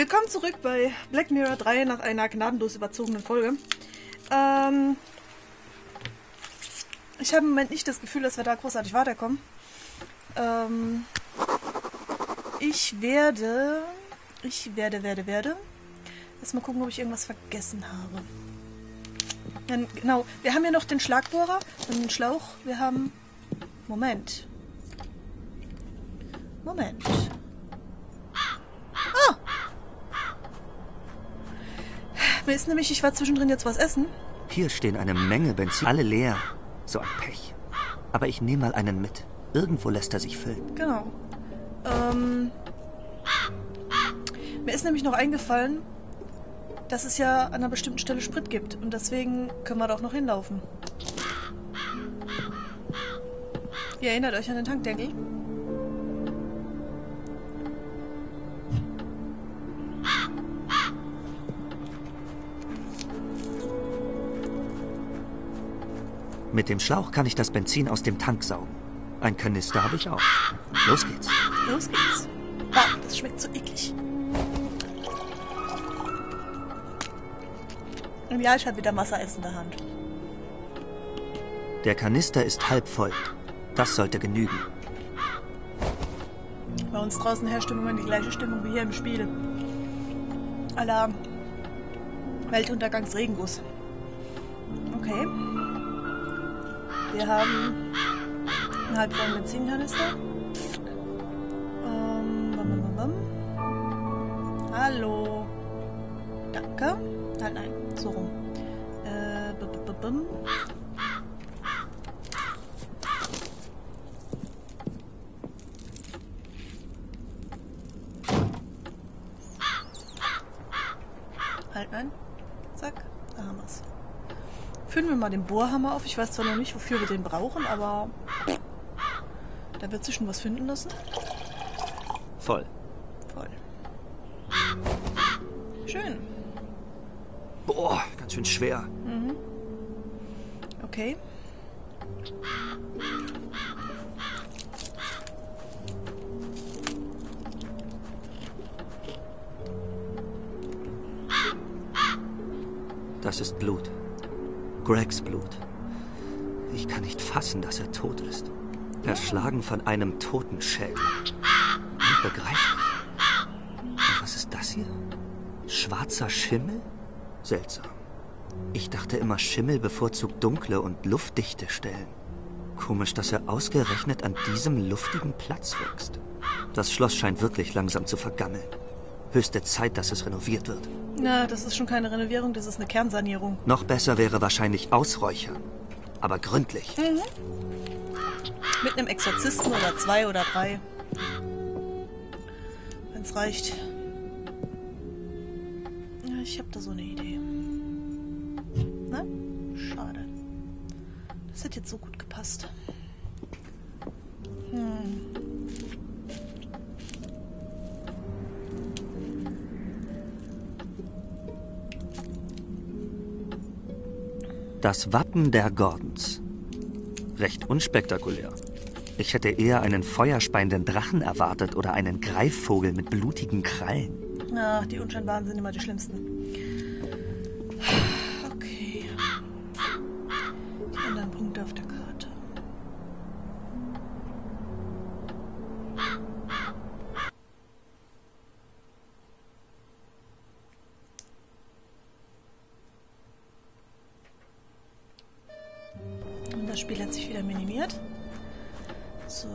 Willkommen zurück bei Black Mirror 3 nach einer gnadenlos überzogenen Folge. Ähm, ich habe im Moment nicht das Gefühl, dass wir da großartig weiterkommen. Ähm, ich werde, ich werde, werde, werde. Erstmal gucken, ob ich irgendwas vergessen habe. Dann, genau, wir haben ja noch den Schlagbohrer und den Schlauch. Wir haben. Moment. Moment. Mir ist nämlich, ich war zwischendrin jetzt was essen. Hier stehen eine Menge Benzin, alle leer. So ein Pech. Aber ich nehme mal einen mit. Irgendwo lässt er sich füllen. Genau. Ähm, mir ist nämlich noch eingefallen, dass es ja an einer bestimmten Stelle Sprit gibt. Und deswegen können wir doch noch hinlaufen. Ihr erinnert euch an den Tankdeckel? Mit dem Schlauch kann ich das Benzin aus dem Tank saugen. Ein Kanister habe ich auch. Los geht's. Los geht's. Ah, das schmeckt so eklig. Ja, ich habe wieder Wassereis in der Hand. Der Kanister ist halb voll. Das sollte genügen. Bei uns draußen herrscht im Moment die gleiche Stimmung wie hier im Spiel. Alarm. Weltuntergangsregenguss. Okay. Wir haben einen halb vollen Benzinkanister. Ähm, bam, bam, bam. Hallo. Danke. Nein, nein, so rum. Äh, b -b -b -bum. Halt, nein. Zack. Füllen wir mal den Bohrhammer auf. Ich weiß zwar noch nicht, wofür wir den brauchen, aber da wird sich schon was finden lassen. Voll. Voll. Schön. Boah, ganz schön schwer. Okay. Das ist Blut. Gregs Blut. Ich kann nicht fassen, dass er tot ist. Erschlagen von einem toten Schelm. Unbegreiflich. Und was ist das hier? Schwarzer Schimmel? Seltsam. Ich dachte immer, Schimmel bevorzugt dunkle und luftdichte Stellen. Komisch, dass er ausgerechnet an diesem luftigen Platz wächst. Das Schloss scheint wirklich langsam zu vergammeln. Höchste Zeit, dass es renoviert wird. Na, das ist schon keine Renovierung, das ist eine Kernsanierung. Noch besser wäre wahrscheinlich Ausräuchern. Aber gründlich. Mit einem Exorzisten oder zwei oder drei. Wenn's reicht. Ja, ich habe da so eine Idee. Na? Schade. Das hätte jetzt so gut gepasst. Das Wappen der Gordons. Recht unspektakulär. Ich hätte eher einen feuerspeienden Drachen erwartet oder einen Greifvogel mit blutigen Krallen. Ach, die unscheinbaren sind immer die schlimmsten. Spiel hat sich wieder minimiert. So.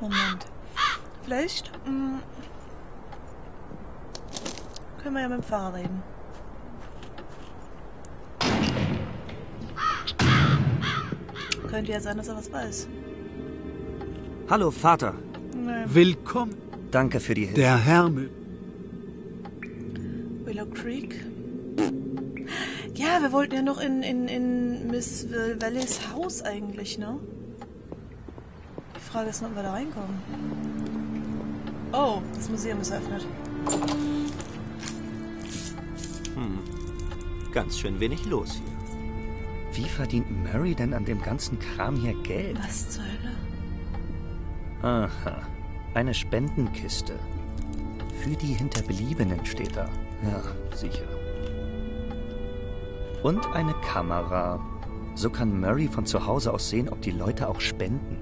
Moment. Vielleicht mm, können wir ja mit dem Fahrer reden. Könnte ja sein, dass er was weiß. Hallo, Vater. Willkommen, Danke für die Hilfe. der Hermel. Willow Creek. Ja, wir wollten ja noch in, in, in Miss Valleys Haus eigentlich, ne? Die Frage ist nur, ob wir da reinkommen. Oh, das Museum ist eröffnet. Ganz schön wenig los hier. Wie verdient Mary denn an dem ganzen Kram hier Geld? Was zur Hölle? Aha. Eine Spendenkiste. Für die Hinterbliebenen steht da. Ja, sicher. Und eine Kamera. So kann Murray von zu Hause aus sehen, ob die Leute auch spenden.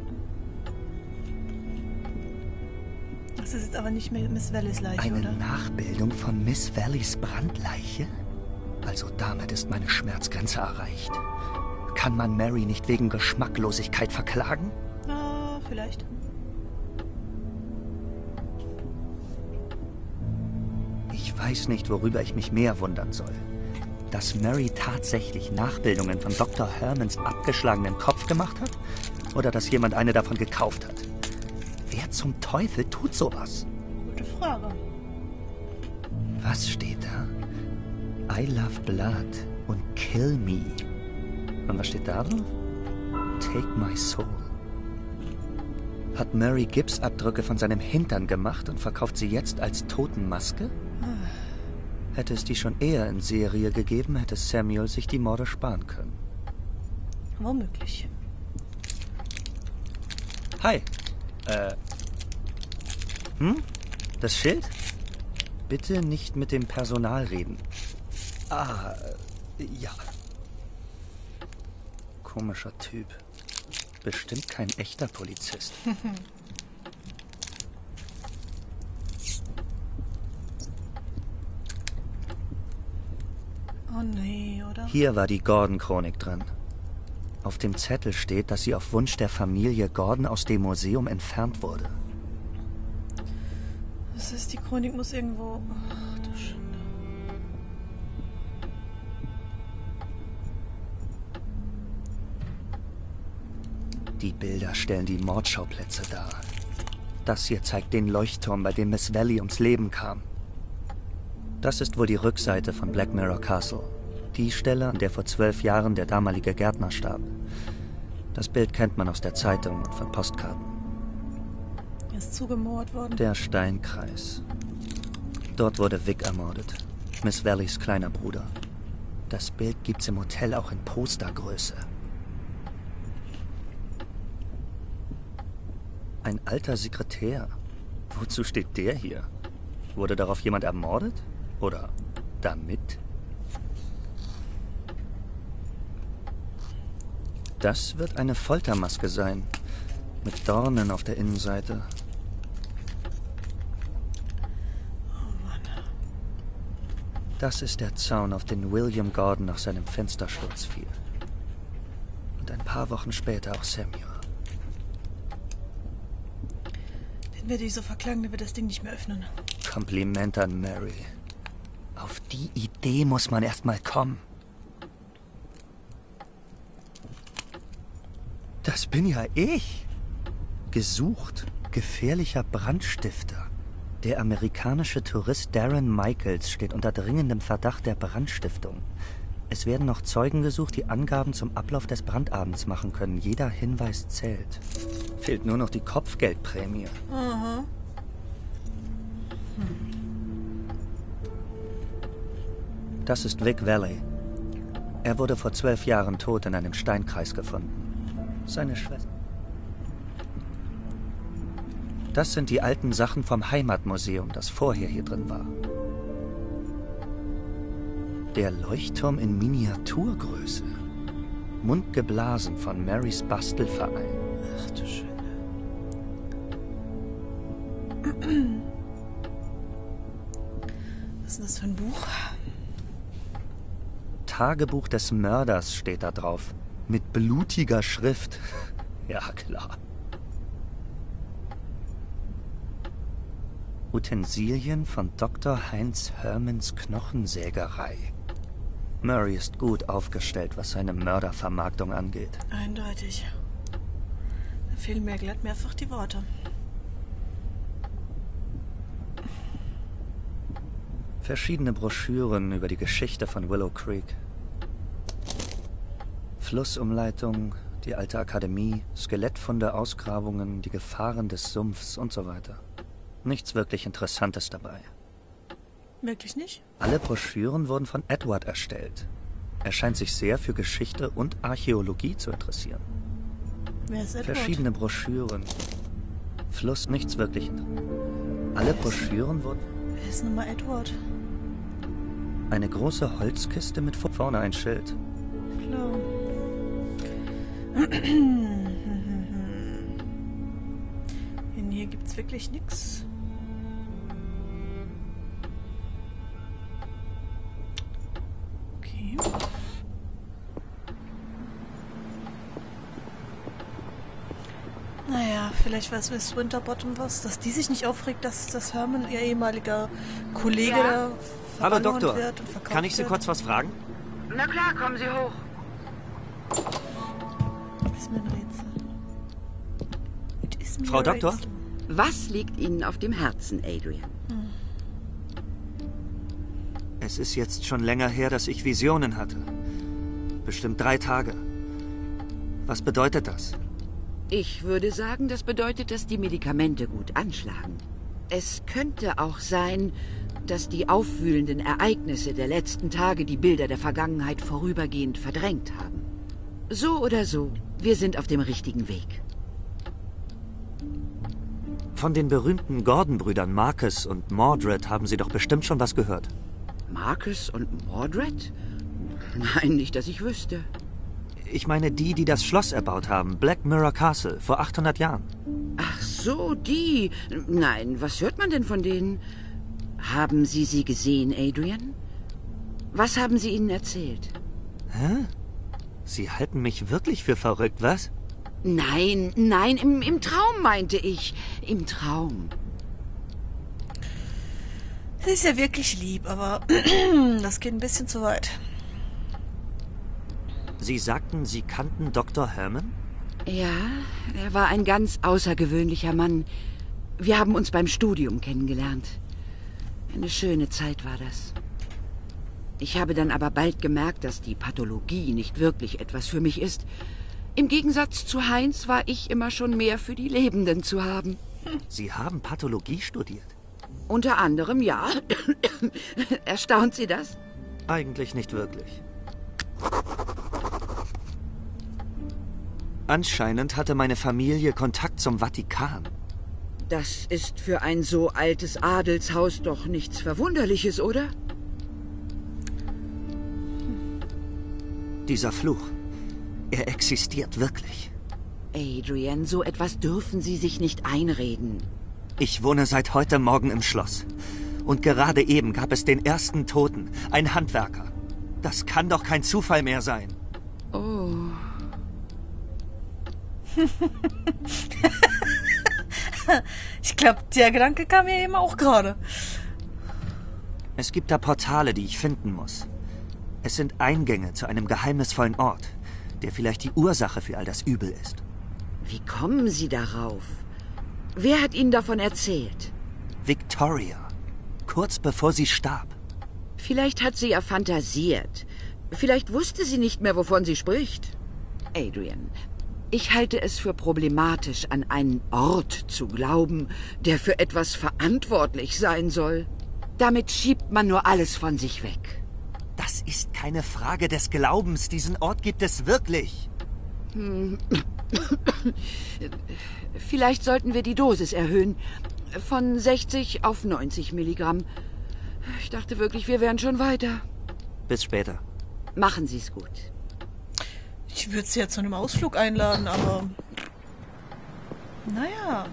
Das ist jetzt aber nicht mehr Miss Valleys Leiche, Eine oder? Nachbildung von Miss Valleys Brandleiche? Also damit ist meine Schmerzgrenze erreicht. Kann man Mary nicht wegen Geschmacklosigkeit verklagen? Ah, vielleicht. Weiß nicht, worüber ich mich mehr wundern soll. Dass Mary tatsächlich Nachbildungen von Dr. Hermans abgeschlagenen Kopf gemacht hat? Oder dass jemand eine davon gekauft hat? Wer zum Teufel tut sowas? Gute Frage. Was steht da? I love blood und kill me. Und was steht da drauf? Take my soul. Hat Mary Gipsabdrücke von seinem Hintern gemacht und verkauft sie jetzt als Totenmaske? Hätte es die schon eher in Serie gegeben, hätte Samuel sich die Morde sparen können. Womöglich. Hi. Äh. Hm? Das Schild? Bitte nicht mit dem Personal reden. Ah, äh, ja. Komischer Typ. Bestimmt kein echter Polizist. Oh nee, oder? Hier war die Gordon-Chronik drin. Auf dem Zettel steht, dass sie auf Wunsch der Familie Gordon aus dem Museum entfernt wurde. Das heißt, die Chronik muss irgendwo. Ach du Schande. Die Bilder stellen die Mordschauplätze dar. Das hier zeigt den Leuchtturm, bei dem Miss Valley ums Leben kam. Das ist wohl die Rückseite von Black Mirror Castle. Die Stelle, an der vor zwölf Jahren der damalige Gärtner starb. Das Bild kennt man aus der Zeitung und von Postkarten. Er ist zugemauert worden. Der Steinkreis. Dort wurde Vic ermordet. Miss Valleys kleiner Bruder. Das Bild gibt's im Hotel auch in Postergröße. Ein alter Sekretär. Wozu steht der hier? Wurde darauf jemand ermordet? Oder damit? Das wird eine Foltermaske sein. Mit Dornen auf der Innenseite. Das ist der Zaun, auf den William Gordon nach seinem Fenstersturz fiel. Und ein paar Wochen später auch Samuel. Den werde ich so verklagen, der wird das Ding nicht mehr öffnen. Kompliment an Mary. Auf die Idee muss man erst mal kommen. Das bin ja ich. Gesucht, gefährlicher Brandstifter. Der amerikanische Tourist Darren Michaels steht unter dringendem Verdacht der Brandstiftung. Es werden noch Zeugen gesucht, die Angaben zum Ablauf des Brandabends machen können. Jeder Hinweis zählt. Fehlt nur noch die Kopfgeldprämie. Aha. Das ist Vic Valley. Er wurde vor zwölf Jahren tot in einem Steinkreis gefunden. Seine Schwester. Das sind die alten Sachen vom Heimatmuseum, das vorher hier drin war. Der Leuchtturm in Miniaturgröße. Mundgeblasen von Marys Bastelverein. Ach du Schöne. Was ist denn das für ein Buch? Tagebuch des Mörders steht da drauf. Mit blutiger Schrift. Ja, klar. Utensilien von Dr. Heinz Hermans Knochensägerei. Murray ist gut aufgestellt, was seine Mördervermarktung angeht. Eindeutig. Da fehlen mir glatt mehrfach die Worte. Verschiedene Broschüren über die Geschichte von Willow Creek. Flussumleitung, die alte Akademie, Skelettfunde, Ausgrabungen, die Gefahren des Sumpfs und so weiter. Nichts wirklich Interessantes dabei. Wirklich nicht? Alle Broschüren wurden von Edward erstellt. Er scheint sich sehr für Geschichte und Archäologie zu interessieren. Wer ist Edward? Verschiedene Broschüren. Fluss, nichts wirklich. Alle Broschüren wurden. Wer ist nochmal Edward? Eine große Holzkiste mit vorne ein Schild. Klar. In hier gibt's wirklich nichts. Okay. Naja, vielleicht weiß Miss Winterbottom was, dass die sich nicht aufregt, dass, dass Herman, ihr ehemaliger Kollege, Ja. da Hallo Doktor, wird und verkauft kann ich Sie wird. kurz was fragen? Na klar, kommen Sie hoch. Frau Doktor? Was liegt Ihnen auf dem Herzen, Adrian? Es ist jetzt schon länger her, dass ich Visionen hatte. Bestimmt drei Tage. Was bedeutet das? Ich würde sagen, das bedeutet, dass die Medikamente gut anschlagen. Es könnte auch sein, dass die aufwühlenden Ereignisse der letzten Tage die Bilder der Vergangenheit vorübergehend verdrängt haben. So oder so, wir sind auf dem richtigen Weg. Von den berühmten Gordon-Brüdern Marcus und Mordred haben Sie doch bestimmt schon was gehört. Marcus und Mordred? Nein, nicht, dass ich wüsste. Ich meine die, die das Schloss erbaut haben, Black Mirror Castle, vor 800 Jahren. Ach so, die. Nein, was hört man denn von denen? Haben Sie sie gesehen, Adrian? Was haben sie Ihnen erzählt? Hä? Sie halten mich wirklich für verrückt, was? Nein, nein, im, im Traum meinte ich. Im Traum. Sie ist ja wirklich lieb, aber das geht ein bisschen zu weit. Sie sagten, Sie kannten Dr. Herman? Ja, er war ein ganz außergewöhnlicher Mann. Wir haben uns beim Studium kennengelernt. Eine schöne Zeit war das. Ich habe dann aber bald gemerkt, dass die Pathologie nicht wirklich etwas für mich ist. Im Gegensatz zu Heinz war ich immer schon mehr für die Lebenden zu haben. Sie haben Pathologie studiert? Unter anderem ja. Erstaunt Sie das? Eigentlich nicht wirklich. Anscheinend hatte meine Familie Kontakt zum Vatikan. Das ist für ein so altes Adelshaus doch nichts Verwunderliches, oder? Dieser Fluch, er existiert wirklich. Adrian, so etwas dürfen Sie sich nicht einreden. Ich wohne seit heute Morgen im Schloss. Und gerade eben gab es den ersten Toten, ein Handwerker. Das kann doch kein Zufall mehr sein. Oh. Ich glaube, der Gedanke kam mir eben auch gerade. Es gibt da Portale, die ich finden muss. Es sind Eingänge zu einem geheimnisvollen Ort, der vielleicht die Ursache für all das Übel ist. Wie kommen Sie darauf? Wer hat Ihnen davon erzählt? Victoria, kurz bevor sie starb. Vielleicht hat sie ja fantasiert. Vielleicht wusste sie nicht mehr, wovon sie spricht. Adrian, ich halte es für problematisch, an einen Ort zu glauben, der für etwas verantwortlich sein soll. Damit schiebt man nur alles von sich weg. Das ist keine Frage des Glaubens. Diesen Ort gibt es wirklich. Vielleicht sollten wir die Dosis erhöhen. Von 60 auf 90 Milligramm. Ich dachte wirklich, wir wären schon weiter. Bis später. Machen Sie es gut. Ich würde sie ja zu einem Ausflug einladen, aber. Naja.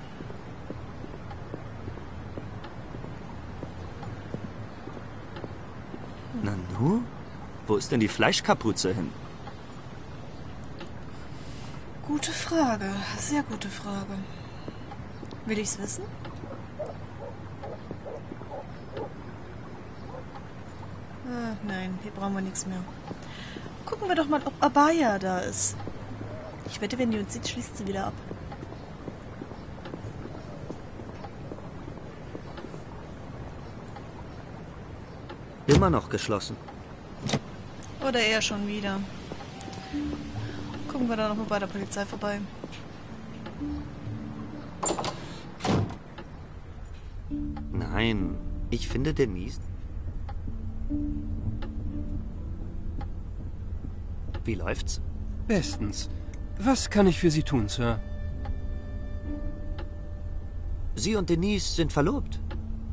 Nanu? Wo ist denn die Fleischkapuze hin? Gute Frage. Sehr gute Frage. Will ich's wissen? Ah, nein, hier brauchen wir nichts mehr. Gucken wir doch mal, ob Abaya da ist. Ich wette, wenn die uns sieht, schließt sie wieder ab. Immer noch geschlossen. Oder eher schon wieder. Gucken wir da noch mal bei der Polizei vorbei. Nein, ich finde Denise. Wie läuft's? Bestens. Was kann ich für Sie tun, Sir? Sie und Denise sind verlobt.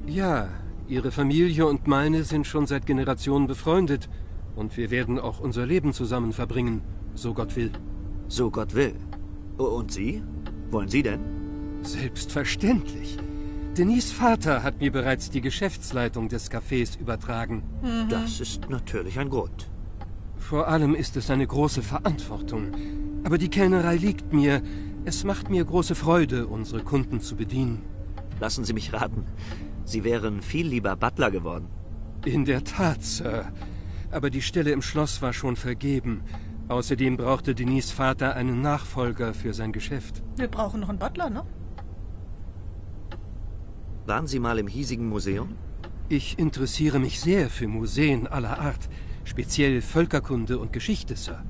Ja, Ihre Familie und meine sind schon seit Generationen befreundet. Und wir werden auch unser Leben zusammen verbringen, so Gott will. So Gott will. Und Sie? Wollen Sie denn? Selbstverständlich. Denise Vater hat mir bereits die Geschäftsleitung des Cafés übertragen. Das ist natürlich ein Grund. Vor allem ist es eine große Verantwortung. Aber die Kellnerei liegt mir. Es macht mir große Freude, unsere Kunden zu bedienen. Lassen Sie mich raten. Sie wären viel lieber Butler geworden. In der Tat, Sir. Aber die Stelle im Schloss war schon vergeben. Außerdem brauchte Denise Vater einen Nachfolger für sein Geschäft. Wir brauchen noch einen Butler, ne? Waren Sie mal im hiesigen Museum? Ich interessiere mich sehr für Museen aller Art, speziell Völkerkunde und Geschichte, Sir.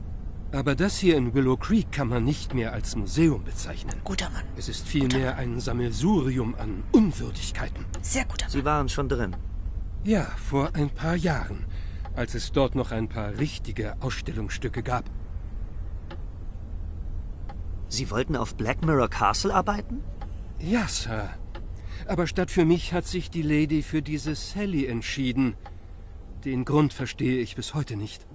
Aber das hier in Willow Creek kann man nicht mehr als Museum bezeichnen. Guter Mann. Es ist vielmehr ein Sammelsurium an Unwürdigkeiten. Sehr guter Mann. Sie waren schon drin. Ja, vor ein paar Jahren, als es dort noch ein paar richtige Ausstellungsstücke gab. Sie wollten auf Black Mirror Castle arbeiten? Ja, Sir. Aber statt für mich hat sich die Lady für diese Sally entschieden. Den Grund verstehe ich bis heute nicht.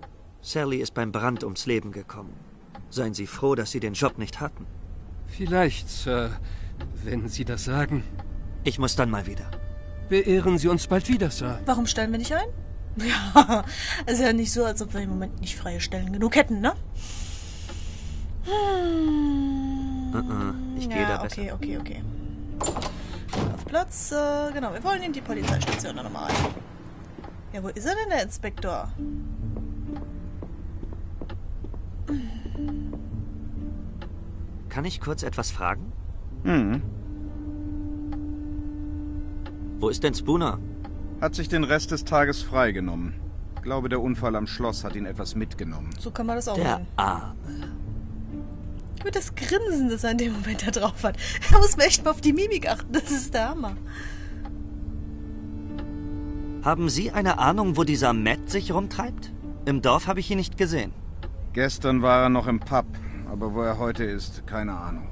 Sally ist beim Brand ums Leben gekommen. Seien Sie froh, dass Sie den Job nicht hatten. Vielleicht, Sir, wenn Sie das sagen. Ich muss dann mal wieder. Beehren Sie uns bald wieder, Sir. Warum stellen wir nicht ein? Ja, ist ja nicht so, als ob wir im Moment nicht freie Stellen genug hätten, ne? Hm. Ich gehe ja, da besser. okay, okay, okay. Auf Platz, äh, genau, wir wollen in die Polizeistation noch mal rein. Ja, wo ist er denn, der Inspektor? Kann ich kurz etwas fragen? Hm. Wo ist denn Spooner? Hat sich den Rest des Tages freigenommen. Glaube, der Unfall am Schloss hat ihn etwas mitgenommen. So kann man das auch Der nennen. Arme. Mit das Grinsen, das er in dem Moment da drauf hat. Da muss man echt mal auf die Mimik achten. Das ist der Hammer. Haben Sie eine Ahnung, wo dieser Matt sich rumtreibt? Im Dorf habe ich ihn nicht gesehen. Gestern war er noch im Pub, aber wo er heute ist, keine Ahnung.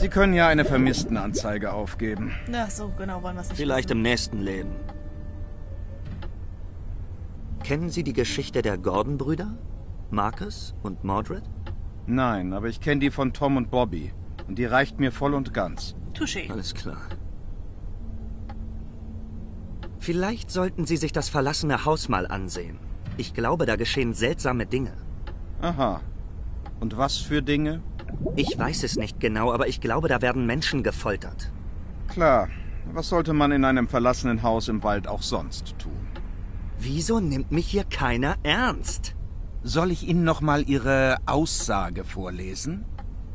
Sie können ja eine Vermisstenanzeige aufgeben. Na, so genau wollen wir es nicht Vielleicht wissen. im nächsten Leben. Kennen Sie die Geschichte der Gordon-Brüder? Marcus und Mordred? Nein, aber ich kenne die von Tom und Bobby. Und die reicht mir voll und ganz. Touché. Alles klar. Vielleicht sollten Sie sich das verlassene Haus mal ansehen. Ich glaube, da geschehen seltsame Dinge. Aha. Und was für Dinge? Ich weiß es nicht genau, aber ich glaube, da werden Menschen gefoltert. Klar. Was sollte man in einem verlassenen Haus im Wald auch sonst tun? Wieso nimmt mich hier keiner ernst? Soll ich Ihnen noch mal Ihre Aussage vorlesen?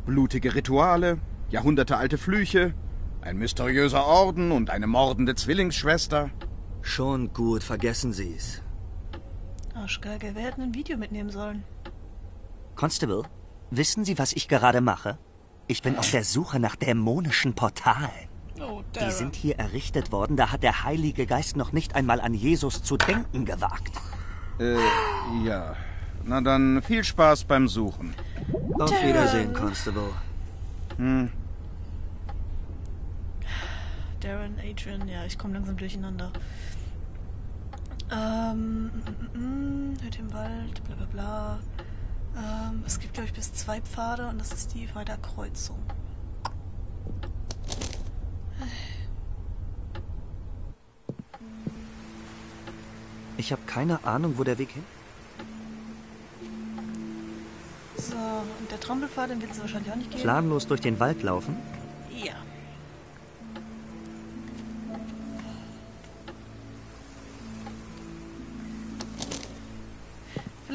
Blutige Rituale, jahrhundertealte Flüche, ein mysteriöser Orden und eine mordende Zwillingsschwester. Schon gut, vergessen Sie es. Arschgeige, wir hätten ein Video mitnehmen sollen. Constable, wissen Sie, was ich gerade mache? Ich bin auf der Suche nach dämonischen Portalen. Oh, Die sind hier errichtet worden, da hat der Heilige Geist noch nicht einmal an Jesus zu denken gewagt. Äh, ja. Na dann viel Spaß beim Suchen. Auf Wiedersehen, Constable. Darren, Adrian, ja, ich komme langsam durcheinander. Ähm, mm, mm, mm, hört im Wald, bla bla bla. Ähm, es gibt, glaube ich, bis zwei Pfade und das ist die weiter Kreuzung. Ich habe keine Ahnung, wo der Weg hin. So, und der Trampelpfad, den willst du wahrscheinlich auch nicht gehen. Planlos durch den Wald laufen?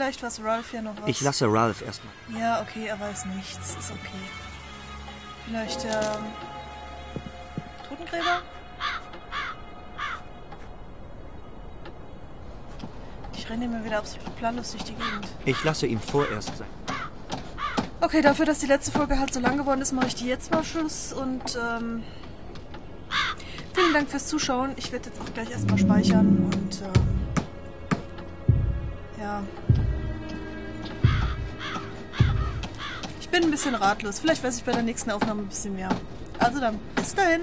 Vielleicht weiß Ralph ja noch was. Ich lasse Ralph erstmal. Ja, okay, er weiß nichts. Ist okay. Vielleicht, ähm. Totengräber? Ich renne immer wieder absolut planlos durch die Gegend. Ich lasse ihn vorerst sein. Okay, dafür, dass die letzte Folge halt so lang geworden ist, mache ich die jetzt mal Schluss und ähm, vielen Dank fürs Zuschauen. Ich werde jetzt auch gleich erstmal speichern und ähm, ja. Bin ein bisschen ratlos. Vielleicht weiß ich bei der nächsten Aufnahme ein bisschen mehr. Also dann, bis dahin.